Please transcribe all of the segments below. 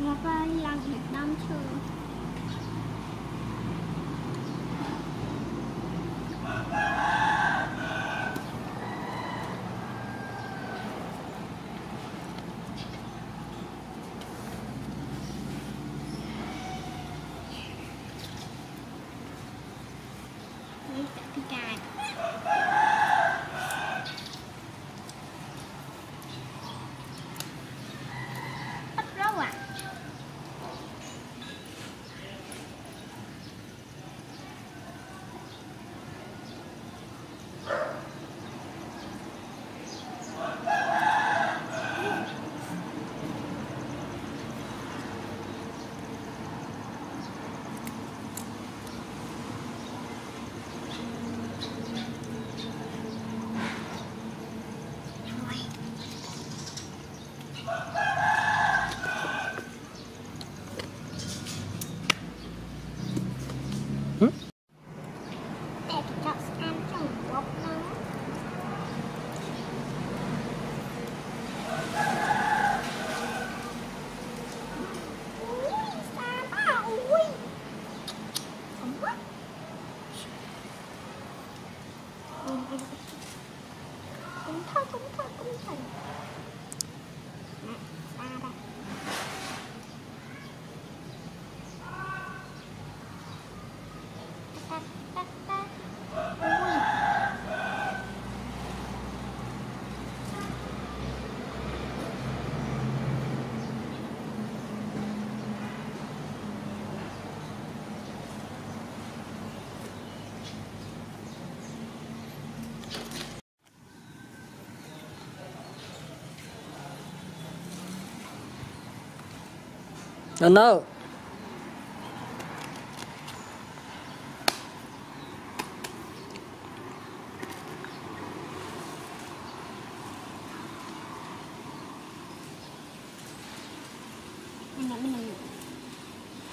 Ngọc ơi, làm hạt đông trường. Hãy subscribe Để không bỏ 套头套头上来拉吧 No, no. Mình mình mình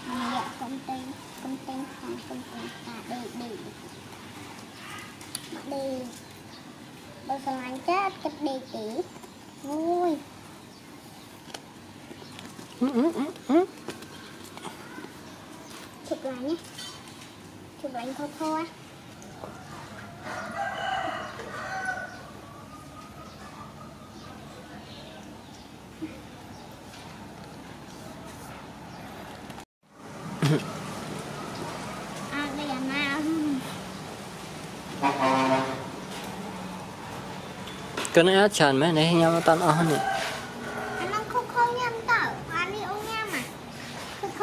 mình công ty công ty không công ty à đi đi mà đi đâu sao anh chết cách đi chỉ vui chụp lại nhé. Chụp lại khô khô á. À đây là nào Cái này áo trần mấy này, nhau tan on này. anh đang khô khô nha em tao anh đi uống nha mà khô khô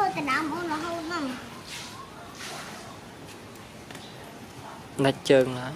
từ đám uống nó không nè Nách trơn lại.